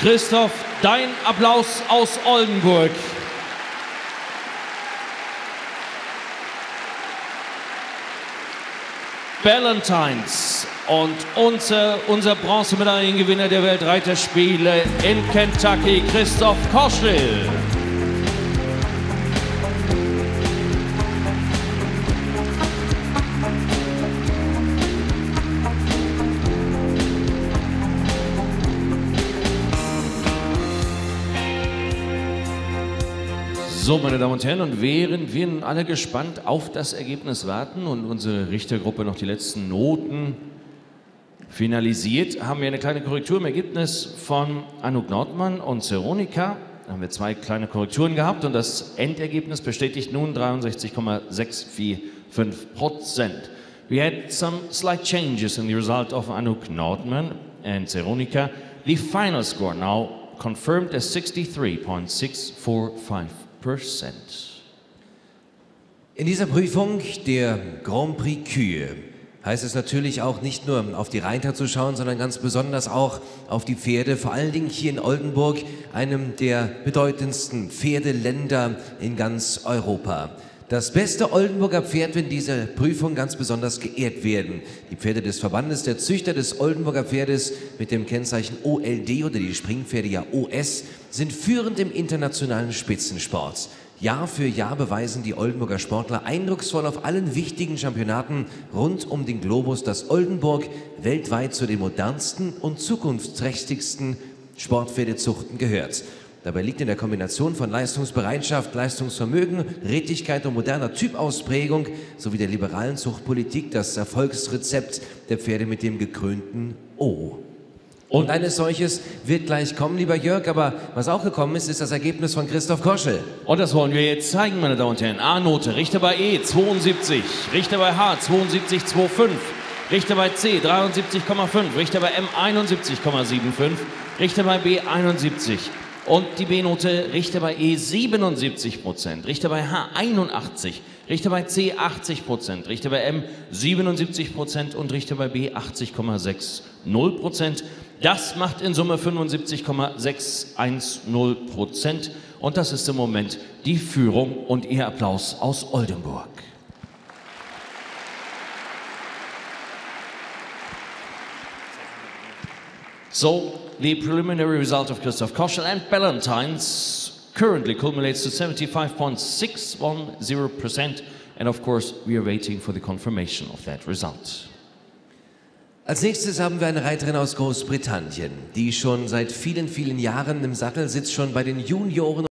Christoph, dein Applaus aus Oldenburg. Ballantines und unser, unser Bronzemedaillengewinner der Weltreiterspiele in Kentucky, Christoph Koschel. So, meine Damen und Herren, und während wir alle gespannt auf das Ergebnis warten und unsere Richtergruppe noch die letzten Noten finalisiert, haben wir eine kleine Korrektur im Ergebnis von Anouk Nordmann und Veronika. Da haben wir zwei kleine Korrekturen gehabt und das Endergebnis bestätigt nun 63,645 Prozent. We had some slight changes in the result of Anouk Nordmann and Veronika. The final score now confirmed as 63.645 in dieser Prüfung der Grand Prix Kühe heißt es natürlich auch nicht nur auf die Reiter zu schauen, sondern ganz besonders auch auf die Pferde, vor allen Dingen hier in Oldenburg, einem der bedeutendsten Pferdeländer in ganz Europa. Das beste Oldenburger Pferd wird in dieser Prüfung ganz besonders geehrt werden. Die Pferde des Verbandes der Züchter des Oldenburger Pferdes mit dem Kennzeichen OLD oder die Springpferde ja OS sind führend im internationalen Spitzensport. Jahr für Jahr beweisen die Oldenburger Sportler eindrucksvoll auf allen wichtigen Championaten rund um den Globus, dass Oldenburg weltweit zu den modernsten und zukunftsträchtigsten Sportpferdezuchten gehört. Dabei liegt in der Kombination von Leistungsbereitschaft, Leistungsvermögen, Redlichkeit und moderner Typausprägung sowie der liberalen Zuchtpolitik das Erfolgsrezept der Pferde mit dem gekrönten O. Und, eines solches wird gleich kommen, lieber Jörg, aber was auch gekommen ist, ist das Ergebnis von Christoph Koschel. Und das wollen wir jetzt zeigen, meine Damen und Herren. A-Note, Richter bei E 72, Richter bei H 72,25, Richter bei C 73,5, Richter bei M 71,75, Richter bei B 71. Und die B-Note Richter bei E 77 Prozent, Richter bei H 81, Richter bei C 80 Prozent, Richter bei M 77 Prozent und Richter bei B 80,60 Prozent. Das macht in Summe 75,610 Prozent. Und das ist im Moment die Führung und Ihr Applaus aus Oldenburg. So, the preliminary result of Christoph Koschel and Ballantines currently culminates to 75.610%. And of course, we are waiting for the confirmation of that result. Als nächstes haben wir eine Reiterin aus Großbritannien, die schon seit vielen, vielen Jahren im Sattel sitzt, schon bei den Junioren